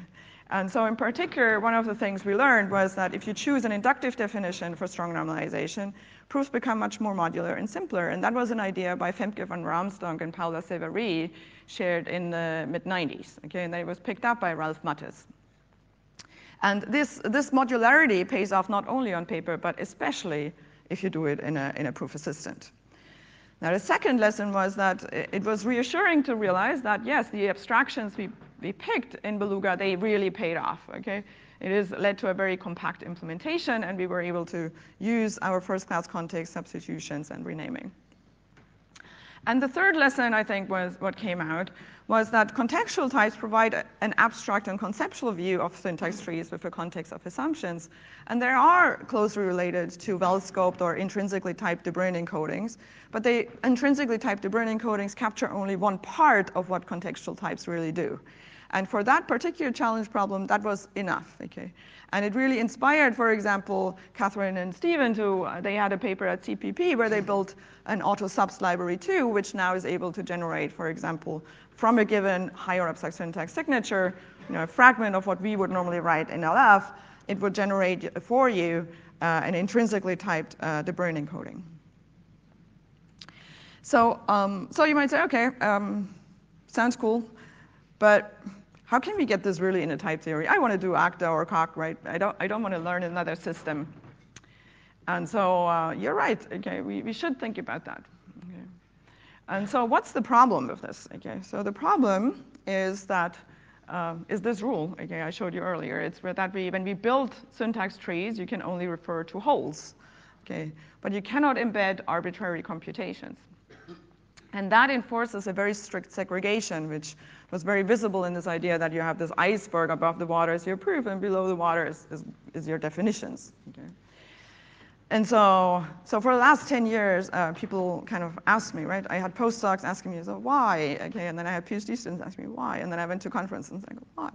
And so in particular, one of the things we learned was that if you choose an inductive definition for strong normalization, proofs become much more modular and simpler. And that was an idea by Femke van Raamsdonck and Paula Severi shared in the mid-90s. Okay, and it was picked up by Ralph Matthes. And this, this modularity pays off not only on paper, but especially if you do it in a, in a proof assistant. Now, the second lesson was that it was reassuring to realize that, yes, the abstractions we, we picked in Beluga, they really paid off, okay? It has led to a very compact implementation, and we were able to use our first-class context substitutions and renaming. And the third lesson, I think, was what came out was that contextual types provide an abstract and conceptual view of syntax trees with a context of assumptions. And they are closely related to well-scoped or intrinsically typed De encodings, but they intrinsically typed De encodings capture only one part of what contextual types really do. And for that particular challenge problem, that was enough, okay? And it really inspired, for example, Catherine and Stephen to, uh, they had a paper at CPP where they built an Autosubst library too, which now is able to generate, for example, from a given higher abstract syntax signature, you know, a fragment of what we would normally write in LF, it would generate for you uh, an intrinsically typed uh, De Bruijn encoding. So, um, so you might say, okay, um, sounds cool, but how can we get this really into type theory? I want to do Agda or Coq, right? I don't, I don't want to learn another system. And so uh, you're right, okay, we, we should think about that. Okay. And so what's the problem with this? Okay, so the problem is that uh, is this rule, okay, I showed you earlier. It's that we, when we build syntax trees, you can only refer to holes, okay? But you cannot embed arbitrary computations. And that enforces a very strict segregation, which was very visible in this idea that you have this iceberg above the water is your proof, and below the water is, is, is your definitions. Okay? And so, so for the last 10 years, uh, people kind of asked me, right? I had postdocs asking me, so why? Okay, and then I had PhD students asking me why, and then I went to conferences and I go, why?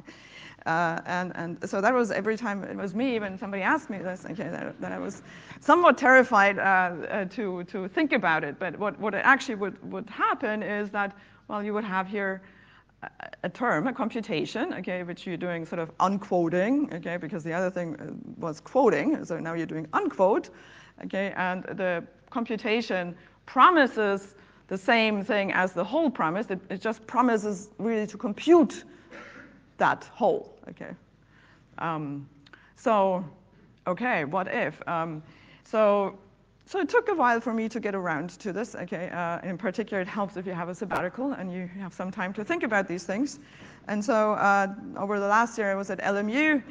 Uh, and, and so that was every time it was me when somebody asked me this, okay, that, that I was somewhat terrified uh, uh, to, to think about it. But what, what actually would, would happen is that, well, you would have here a, term, a computation, okay, which you're doing sort of unquoting, okay, because the other thing uh, was quoting, so now you're doing unquote, okay, and the computation promises the same thing as the whole promise. It, it just promises really to compute that whole, okay? Um, so, okay, what if? Um, so, so it took a while for me to get around to this, okay? Uh, in particular, it helps if you have a sabbatical and you have some time to think about these things. And so uh, over the last year, I was at LMU,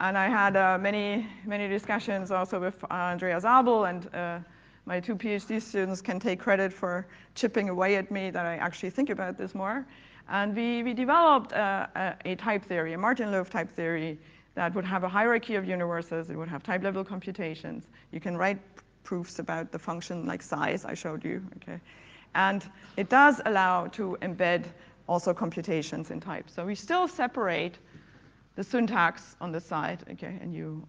and I had uh, many, many discussions also with Andreas Abel, and uh, my two PhD students can take credit for chipping away at me that I actually think about this more. And we, we developed a, a, a type theory, a Martin-Löf type theory, that would have a hierarchy of universes. It would have type level computations. You can write proofs about the function like size I showed you, okay? And it does allow to embed also computations in type. So we still separate the syntax on the side, okay? And you,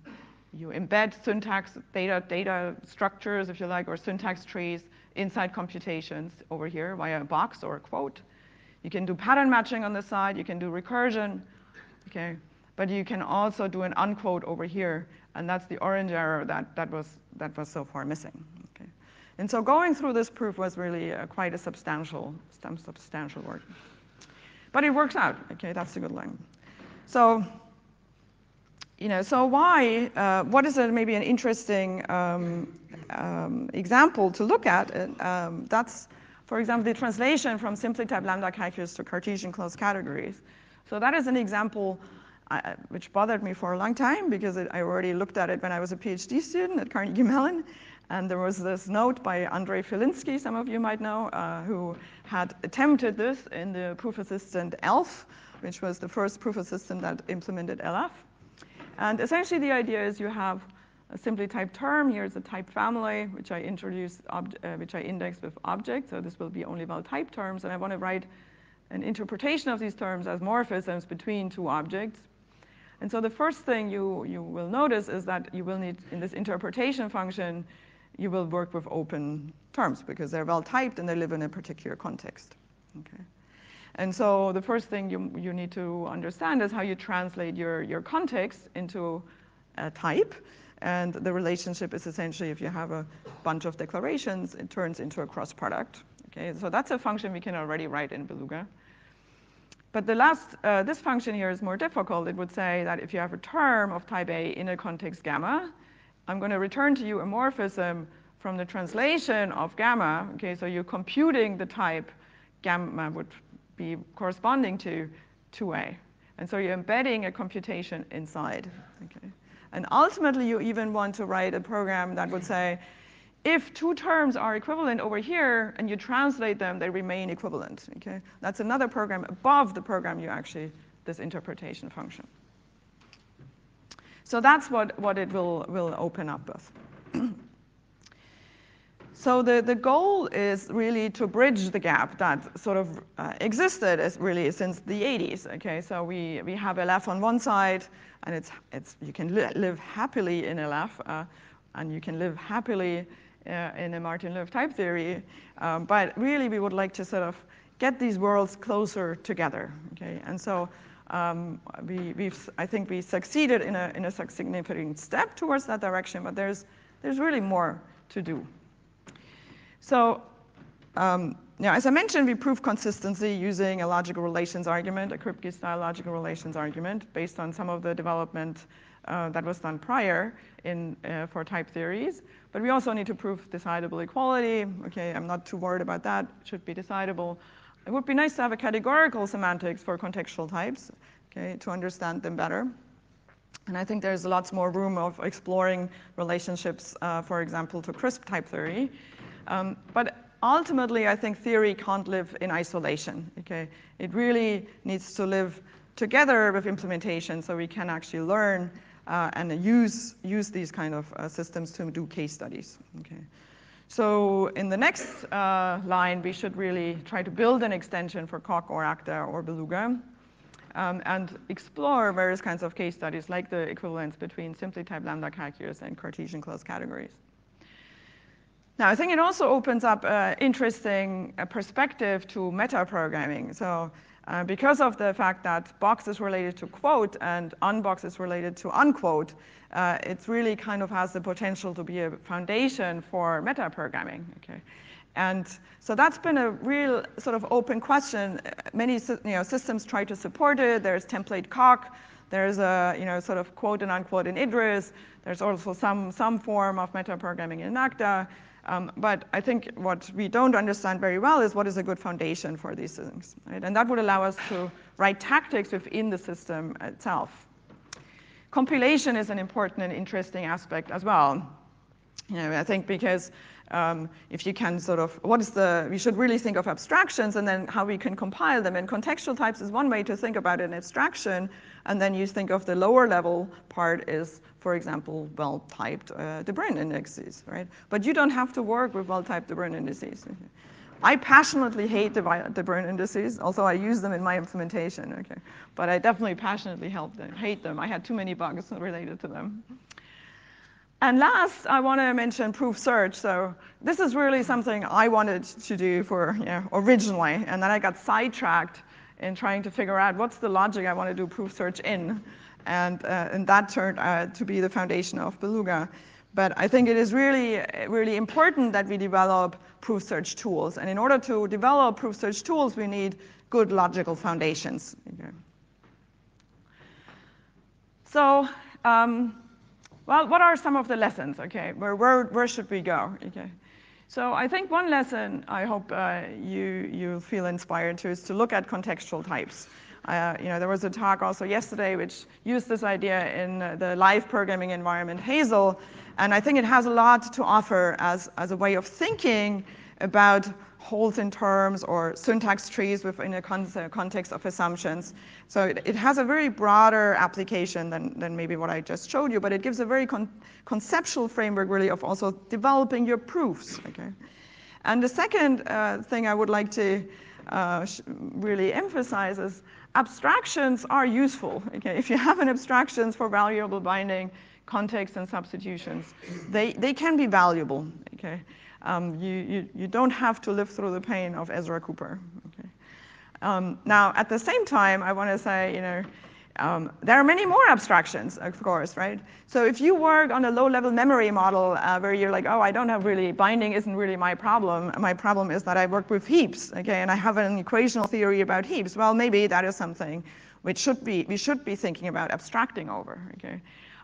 you embed syntax data, data structures, if you like, or syntax trees inside computations over here via a box or a quote. You can do pattern matching on the side, you can do recursion, okay? But you can also do an unquote over here, and that's the orange arrow that, that, was, that was so far missing, okay? And so going through this proof was really uh, quite a substantial, substantial work. But it works out, okay, that's a good line. So, you know, so why, uh, what is a, maybe an interesting um, um, example to look at? Um, that's for example, the translation from simply type lambda calculus to Cartesian closed categories. So that is an example uh, which bothered me for a long time because it, I already looked at it when I was a PhD student at Carnegie Mellon. And there was this note by Andrei Filinski, some of you might know, uh, who had attempted this in the proof assistant ELF, which was the first proof assistant that implemented LF. And essentially the idea is you have a simply typed term. Here's a type family, which I introduced, uh, which I indexed with objects. So this will be only well typed terms. And I want to write an interpretation of these terms as morphisms between two objects. And so the first thing you, you will notice is that you will need, in this interpretation function, you will work with open terms because they're well typed and they live in a particular context. Okay. And so the first thing you, you need to understand is how you translate your, your context into a type. And the relationship is essentially if you have a bunch of declarations, it turns into a cross product. Okay, so that's a function we can already write in Beluga. But the last, uh, this function here is more difficult. It would say that if you have a term of type A in a context gamma, I'm going to return to you a morphism from the translation of gamma. Okay, so you're computing the type gamma would be corresponding to 2A. And so you're embedding a computation inside. Okay. And ultimately, you even want to write a program that would say, if two terms are equivalent over here and you translate them, they remain equivalent. Okay? That's another program above the program you actually, this interpretation function. So that's what, what it will, will open up with. so the, the goal is really to bridge the gap that sort of uh, existed as really since the 80s. Okay, so we, we have LF on one side, and it's, it's, you can li live happily in LF, uh, and you can live happily in a Martin-Löf type theory. Um, but really, we would like to sort of get these worlds closer together. Okay, and so um, we, we've, I think we succeeded in a, in a significant step towards that direction, but there's, there's really more to do. So um, now, as I mentioned, we prove consistency using a logical relations argument, a Kripke-style logical relations argument, based on some of the development uh, that was done prior in, uh, for type theories. But we also need to prove decidable equality. Okay, I'm not too worried about that. It should be decidable. It would be nice to have a categorical semantics for contextual types, okay, to understand them better. And I think there's lots more room of exploring relationships, uh, for example, to crisp type theory. Um, but ultimately, I think theory can't live in isolation. Okay, it really needs to live together with implementation, so we can actually learn uh, and use, use these kind of uh, systems to do case studies. Okay. So in the next uh, line, we should really try to build an extension for Coq or Agda or Beluga um, and explore various kinds of case studies like the equivalence between simply typed lambda calculus and Cartesian closed categories. Now, I think it also opens up an interesting uh, perspective to meta-programming. So uh, because of the fact that box is related to quote and unbox is related to unquote, uh, it really kind of has the potential to be a foundation for meta-programming. Okay? And so that's been a real sort of open question. Many you know, systems try to support it. There's template Coq. There's a you know, sort of quote and unquote in Idris. There's also some, some form of meta-programming in Agda. Um, but I think what we don't understand very well is what is a good foundation for these things. Right? And that would allow us to write tactics within the system itself. Compilation is an important and interesting aspect as well. You know, I think because um, if you can sort of, what is the, we should really think of abstractions and then how we can compile them. And contextual types is one way to think about an abstraction. And then you think of the lower level part is, for example, well-typed uh, de Bruijn indices, right? But you don't have to work with well-typed de Bruijn indices. I passionately hate the de Bruijn indices, although I use them in my implementation, okay? But I definitely passionately them, hate them. I had too many bugs related to them. And last, I want to mention proof search. So this is really something I wanted to do for you know, originally, and then I got sidetracked in trying to figure out what's the logic I want to do proof search in, and, uh, and that turned out to be the foundation of Beluga. But I think it is really, really important that we develop proof search tools. And in order to develop proof search tools, we need good logical foundations. So um, well, what are some of the lessons? Okay, where, where, where should we go? Okay. So I think one lesson I hope uh, you, you feel inspired to is to look at contextual types. Uh, you know, there was a talk also yesterday which used this idea in uh, the live programming environment, Hazel, and I think it has a lot to offer as, as a way of thinking about holes in terms or syntax trees within a context of assumptions. So it, it, has a very broader application than, than maybe what I just showed you, but it gives a very con conceptual framework really of also developing your proofs. Okay? And the second uh, thing I would like to uh, really emphasize is abstractions are useful. Okay? If you have an abstractions for variable binding, context, and substitutions, they, they can be valuable. Okay? Um, you, you, you don't have to live through the pain of Ezra Cooper. Okay? Um, now, at the same time, I want to say, you know, um, there are many more abstractions, of course, right? So if you work on a low-level memory model uh, where you're like, oh, I don't have really, binding isn't really my problem. My problem is that I work with heaps, okay, and I have an equational theory about heaps. Well, maybe that is something which should be, we should be thinking about abstracting over, okay?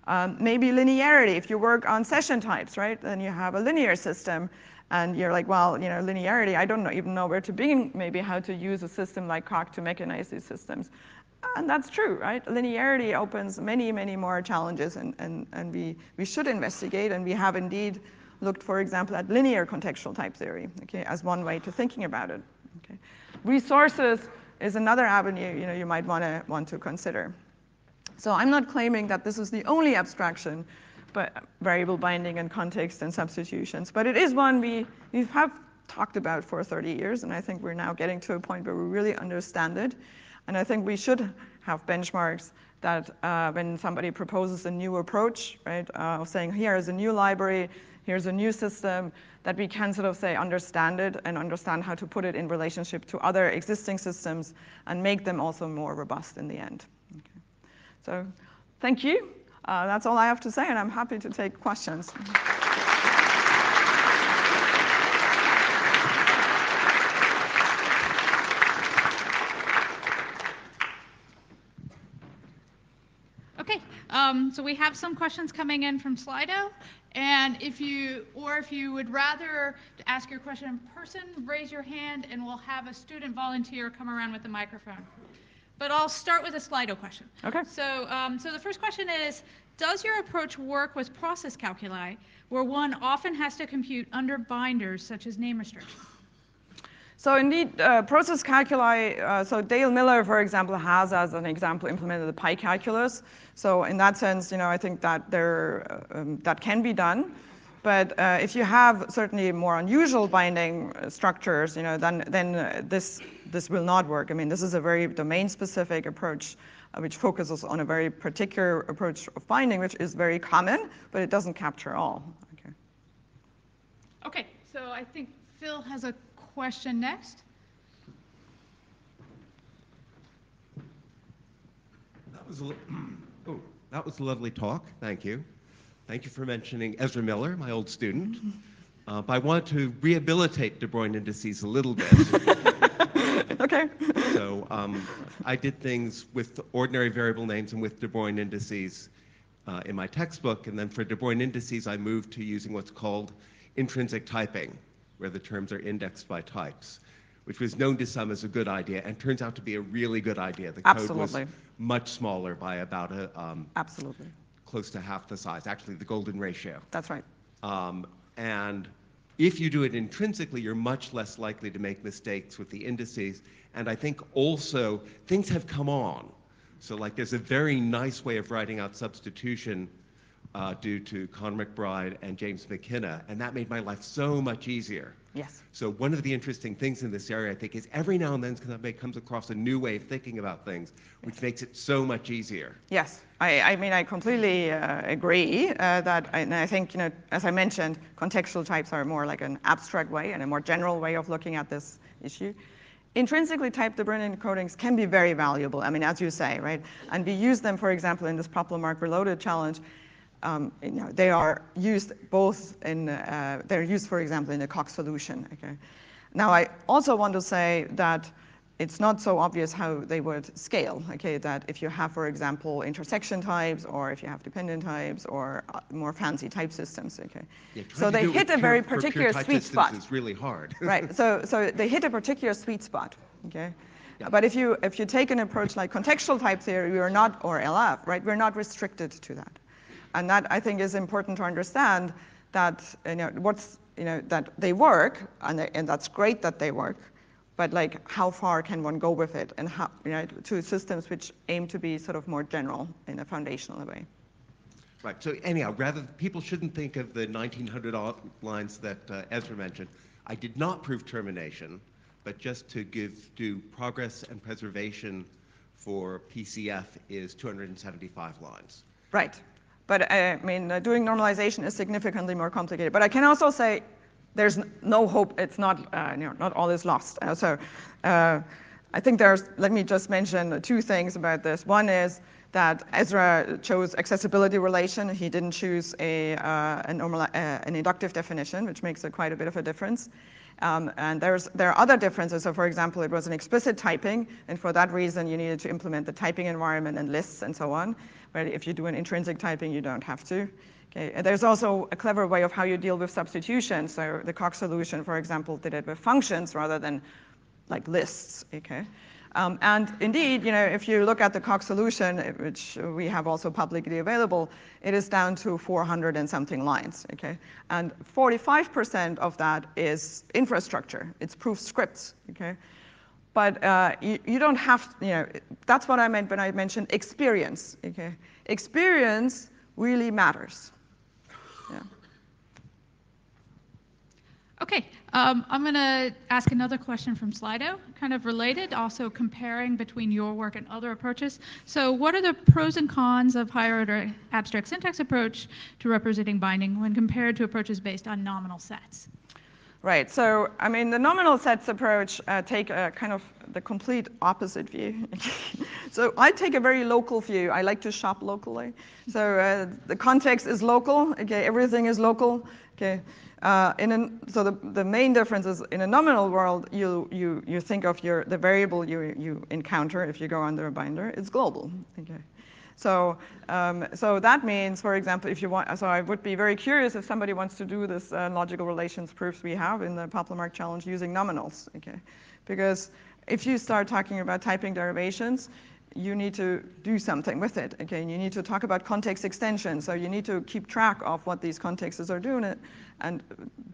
Um, maybe linearity, if you work on session types, right, then you have a linear system and you're like, well, you know, linearity, I don't know, even know where to begin, maybe how to use a system like Coq to mechanize these systems. And that's true, right? Linearity opens many, many more challenges, and, and, and we, we should investigate, and we have indeed looked, for example, at linear contextual type theory, okay, as one way to thinking about it. Okay. Resources is another avenue you know you might want to want to consider. So I'm not claiming that this is the only abstraction, but variable binding and context and substitutions. But it is one we, we have talked about for 30 years, and I think we're now getting to a point where we really understand it. And I think we should have benchmarks that uh, when somebody proposes a new approach, right, uh, of saying here is a new library, here's a new system, that we can sort of say understand it and understand how to put it in relationship to other existing systems and make them also more robust in the end. So thank you. Uh, that's all I have to say, and I'm happy to take questions. Okay, um, so we have some questions coming in from Slido. And if you, or if you would rather ask your question in person, raise your hand and we'll have a student volunteer come around with the microphone. But I'll start with a Slido question. Okay. So, um, so the first question is, does your approach work with process calculi, where one often has to compute under binders such as name restrictions? So indeed, uh, process calculi, uh, so Dale Miller, for example, has as an example implemented the pi calculus. So in that sense, you know, I think that there, uh, um, that can be done. But uh, if you have certainly more unusual binding structures, you know, then, then this, this will not work. I mean, this is a very domain-specific approach which focuses on a very particular approach of binding, which is very common, but it doesn't capture all. Okay. Okay, so I think Phil has a question next. That was a, oh, that was a lovely talk. Thank you. Thank you for mentioning Ezra Miller, my old student. Uh, but I want to rehabilitate de Bruijn indices a little bit. so um, I did things with ordinary variable names and with de Bruijn indices uh, in my textbook. And then for de Bruijn indices, I moved to using what's called intrinsic typing where the terms are indexed by types, which was known to some as a good idea and turns out to be a really good idea. The code Absolutely. was much smaller by about a, um, Absolutely. close to half the size, actually the golden ratio. That's right. Um, and if you do it intrinsically, you're much less likely to make mistakes with the indices. And I think also things have come on. So like there's a very nice way of writing out substitution due to Conor McBride and James McKenna, and that made my life so much easier. Yes. So one of the interesting things in this area, I think, is every now and then somebody comes across a new way of thinking about things, which makes it so much easier. Yes, I, I mean, I completely uh, agree uh, that, and I think, you know, as I mentioned, contextual types are more like an abstract way and a more general way of looking at this issue. Intrinsically typed de encodings can be very valuable, I mean, as you say, right? And we use them, for example, in this POPLMark Reloaded challenge, um, you know, they are used both in, uh, they're used, for example, in a Coq solution. Okay. Now, I also want to say that it's not so obvious how they would scale. Okay, that if you have, for example, intersection types, or if you have dependent types, or uh, more fancy type systems. Okay, yeah, so they hit a very particular sweet spot. It's really hard. right. So, so they hit a particular sweet spot. Okay. Yeah. But if you if you take an approach like contextual type theory, we are not, or LF, right? We're not restricted to that. And that I think is important to understand that you know what's you know that they work and, they, and that's great that they work, but like how far can one go with it and how you know to systems which aim to be sort of more general in a foundational way. Right. So anyhow, rather people shouldn't think of the 1900 lines that uh, Ezra mentioned. I did not prove termination, but just to give do progress and preservation for PCF is 275 lines. Right. But I mean, uh, doing normalization is significantly more complicated. But I can also say there's no hope. It's not, uh, you know, not all is lost. Uh, so uh, I think there's, let me just mention two things about this. One is that Ezra chose accessibility relation. He didn't choose a, uh, a normal, uh, an inductive definition, which makes a quite a bit of a difference. Um, and there's, there are other differences. So for example, it was an explicit typing, and for that reason, you needed to implement the typing environment and lists and so on. But if you do an intrinsic typing, you don't have to. Okay. There's also a clever way of how you deal with substitution. So the Coq's solution, for example, did it with functions rather than like lists. Okay. Um, and indeed, you know, if you look at the Coq solution, which we have also publicly available, it is down to 400 and something lines, okay? And 45% of that is infrastructure. It's proof scripts, okay? But uh, you, you, don't have, you know, that's what I meant when I mentioned experience, okay? Experience really matters, yeah. Okay, um, I'm going to ask another question from Slido, kind of related, also comparing between your work and other approaches. So what are the pros and cons of higher order abstract syntax approach to representing binding when compared to approaches based on nominal sets? Right, so I mean the nominal sets approach uh, take a kind of the complete opposite view. so I take a very local view. I like to shop locally. So uh, the context is local, okay, everything is local, okay. Uh, in so the, the main difference is in a nominal world, you, you, you think of your, the variable you, you encounter if you go under a binder, it's global. Okay. So, um, so that means, for example, if you want, so I would be very curious if somebody wants to do this uh, logical relations proofs we have in the POPLMark challenge using nominals, okay? Because if you start talking about typing derivations, you need to do something with it. Again, you need to talk about context extension. So you need to keep track of what these contexts are doing, it, and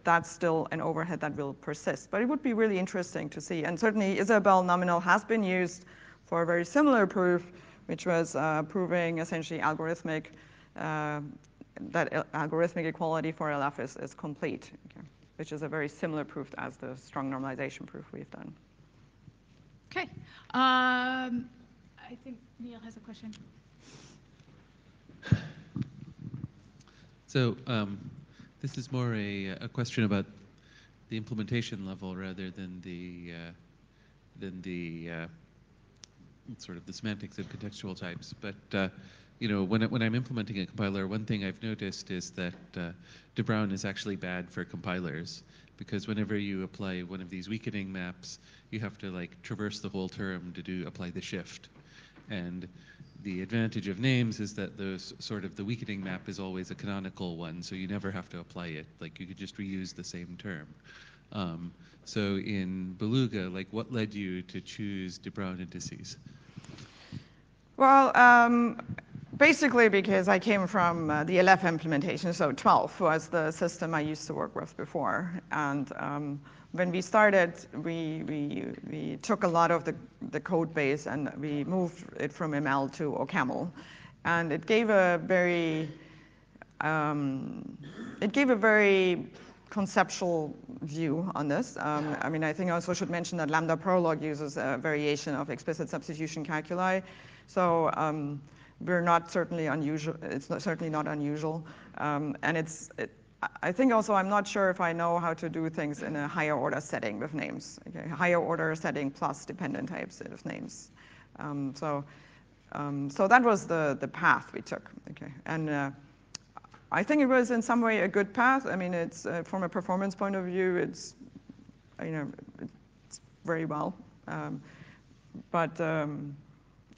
that's still an overhead that will persist. But it would be really interesting to see. And certainly, Isabelle nominal has been used for a very similar proof, which was uh, proving essentially algorithmic uh, that algorithmic equality for LF is, is complete, okay, which is a very similar proof as the strong normalization proof we've done. Okay. Um, I think Neel has a question. So um, this is more a, a question about the implementation level rather than the uh, than the uh, sort of the semantics of contextual types. But uh, you know, when when I'm implementing a compiler, one thing I've noticed is that uh, de is actually bad for compilers because whenever you apply one of these weakening maps, you have to like traverse the whole term to do apply the shift. And the advantage of names is that the sort of the weakening map is always a canonical one, so you never have to apply it. Like you could just reuse the same term. Um, so in Beluga, like what led you to choose de Bruijn indices? Well, um, basically because I came from uh, the 11 implementation, so Twelf was the system I used to work with before. And um, when we started, we, we, we took a lot of the, the code base and we moved it from ML to OCaml. And it gave a very, um, it gave a very conceptual view on this. Um, I mean, I think I also should mention that Lambda Prolog uses a variation of explicit substitution calculi. So um, we're not certainly unusual, it's not, certainly not unusual. Um, and it's, it, I think also I'm not sure if I know how to do things in a higher order setting with names. Okay, higher order setting plus dependent types of names. Um, so, um, so that was the the path we took. Okay, and uh, I think it was in some way a good path. I mean, it's uh, from a performance point of view, it's you know it's very well. Um, but um,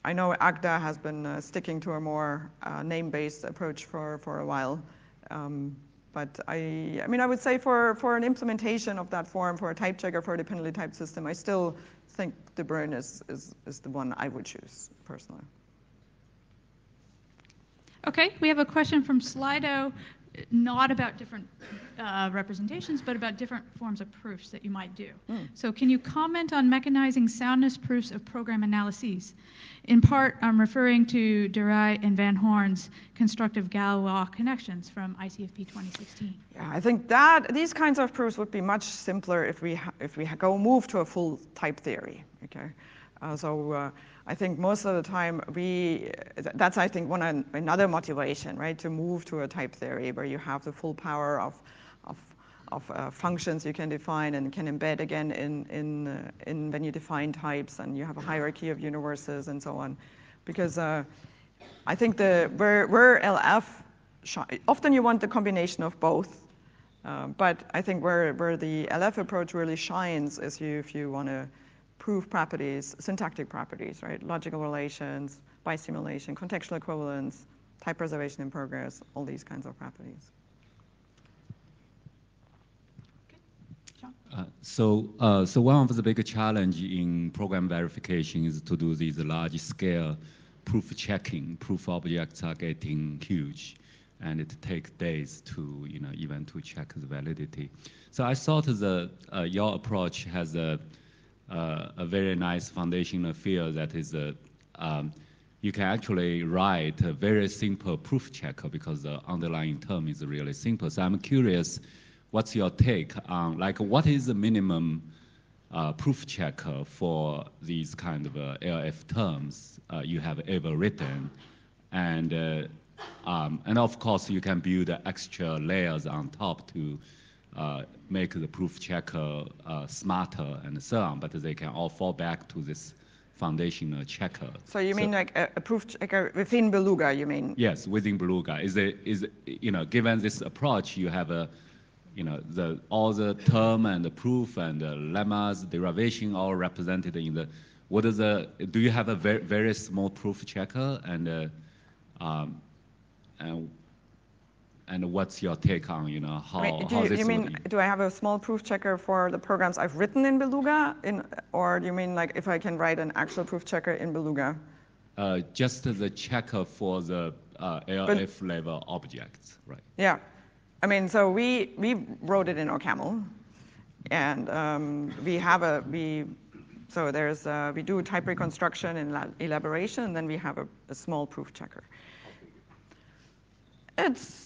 I know Agda has been uh, sticking to a more uh, name-based approach for for a while. Um, but I, I mean, I would say for, for an implementation of that form, for a type checker, for a dependently typed system, I still think de Bruijn is, is, is the one I would choose personally. Okay, we have a question from Slido not about different uh, representations, but about different forms of proofs that you might do. Mm. So can you comment on mechanizing soundness proofs of program analyses? In part, I'm referring to Darais and Van Horn's constructive Galois connections from ICFP 2016. Yeah, I think that these kinds of proofs would be much simpler if we if we go move to a full type theory. Okay, uh, so. I think most of the time we, that's I think one another motivation, right, to move to a type theory where you have the full power of, of, of uh, functions you can define and can embed again in, in, uh, in when you define types and you have a hierarchy of universes and so on. Because uh, I think the, where, where LF, often you want the combination of both, uh, but I think where, where the LF approach really shines is you, if you want to prove properties, syntactic properties, right? Logical relations, bisimulation, contextual equivalence, type preservation in progress, all these kinds of properties. Uh, so, uh, so one of the big challenge in program verification is to do these large scale proof checking. Proof objects are getting huge, and it takes days to, you know, even to check the validity. So I thought the uh, your approach has a a very nice foundational field that is a um, you can actually write a very simple proof checker because the underlying term is really simple. So I'm curious what's your take on like what is the minimum uh, proof checker for these kind of uh, LF terms uh, you have ever written, and uh, um, and of course you can build extra layers on top to uh, make the proof checker uh, smarter and so on, but they can all fall back to this foundational checker. So you mean like a, a, proof checker within Beluga? You mean? Yes, within Beluga. Is it is you know given this approach, you have a you know, the, all the term and the proof and the lemmas, derivation all represented in the, what is the, do you have a very, very small proof checker and, uh, um, and, and what's your take on, you know, how, Wait, do you, this you mean, do I have a small proof checker for the programs I've written in Beluga, in, or do you mean like if I can write an actual proof checker in Beluga? Uh, just the checker for the uh, LF but, level objects, right? Yeah. I mean, so we, we wrote it in OCaml, and um, we have a, we, so there's, a, we do type reconstruction and elaboration, and then we have a, a small proof checker. It's,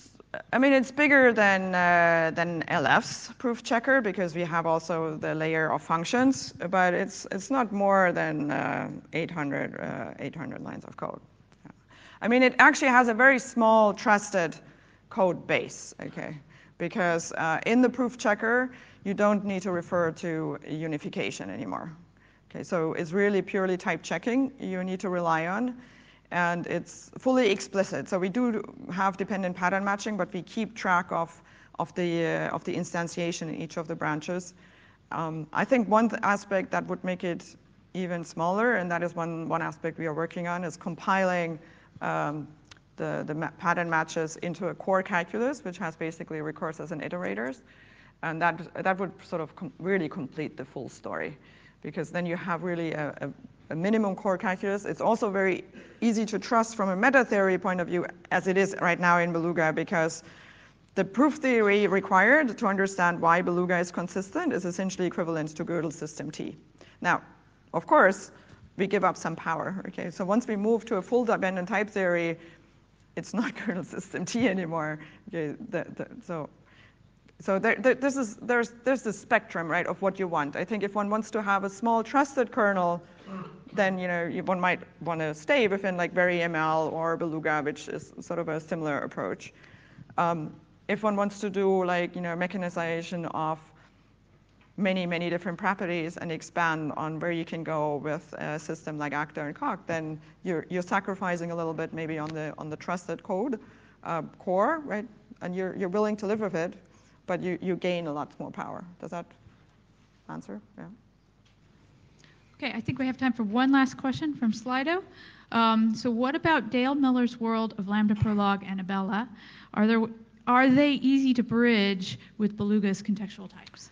I mean, it's bigger than, uh, than LF's proof checker because we have also the layer of functions, but it's, it's not more than uh, 800, uh, 800 lines of code. Yeah. I mean, it actually has a very small trusted code base, okay? Because uh, in the proof checker, you don't need to refer to unification anymore. Okay, so it's really purely type checking you need to rely on, and it's fully explicit. So we do have dependent pattern matching, but we keep track of, of, the, uh, of the instantiation in each of the branches. Um, I think one aspect that would make it even smaller, and that is one, one aspect we are working on, is compiling um, the, the pattern matches into a core calculus, which has basically recursives and iterators. And that, that would sort of com really complete the full story because then you have really a, a, a, minimum core calculus. It's also very easy to trust from a meta theory point of view as it is right now in Beluga because the proof theory required to understand why Beluga is consistent is essentially equivalent to Gödel system T. Now, of course, we give up some power. Okay, so once we move to a full dependent type theory, it's not Gödel system T anymore. Okay, the, the, so so there, there, this is, there's, there's the spectrum, right, of what you want. I think if one wants to have a small trusted kernel, then you know one might want to stay within like very ML or Beluga, which is sort of a similar approach. Um, if one wants to do like you know mechanization of many, many different properties and expand on where you can go with a system like Agda and Coq, then you're, you're sacrificing a little bit maybe on the, on the trusted code uh, core, right? And you're, you're willing to live with it, but you, you gain a lot more power. Does that answer? Yeah. Okay, I think we have time for one last question from Slido. Um, so what about Dale Miller's world of Lambda Prolog and Abella? Are, there, are they easy to bridge with Beluga's contextual types?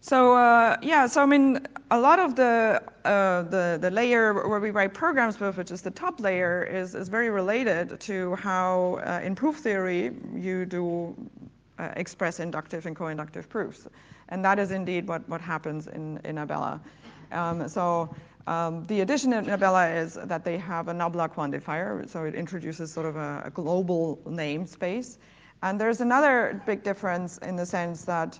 So uh, yeah, so I mean, a lot of the, uh, the, the layer where we write programs with, which is the top layer, is, is very related to how uh, in proof theory you do uh, express inductive and co-inductive proofs. And that is indeed what, what happens in, in Abella. Um, so um, the addition in Abella is that they have a nabla quantifier, so it introduces sort of a, a global namespace. And there's another big difference in the sense that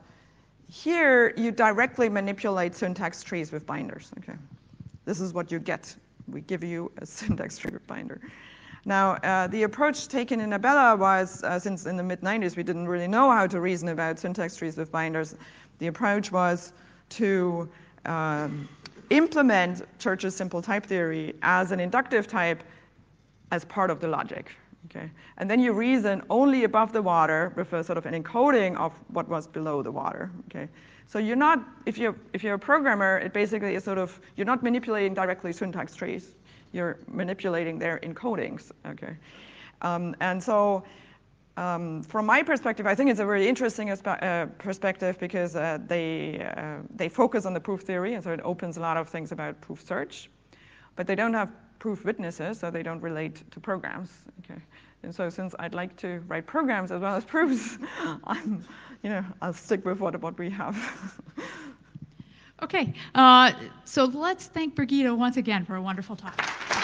here, you directly manipulate syntax trees with binders. Okay, This is what you get. We give you a syntax tree with binder. Now, uh, the approach taken in Abella was, uh, since in the mid 90s we didn't really know how to reason about syntax trees with binders, the approach was to um, implement Church's simple type theory as an inductive type as part of the logic. Okay? And then you reason only above the water with a sort of an encoding of what was below the water. Okay? So you're not, if you're, if you're a programmer, it basically is sort of, you're not manipulating directly syntax trees. You're manipulating their encodings. Okay? Um, and so um, from my perspective, I think it's a very interesting uh, perspective because uh, they, uh, they focus on the proof theory, and so it opens a lot of things about proof search. But they don't have proof witnesses, so they don't relate to programs. Okay, and so since I'd like to write programs as well as proofs, I'm, you know, I'll stick with what what we have. okay, uh, so let's thank Brigitte once again for a wonderful talk.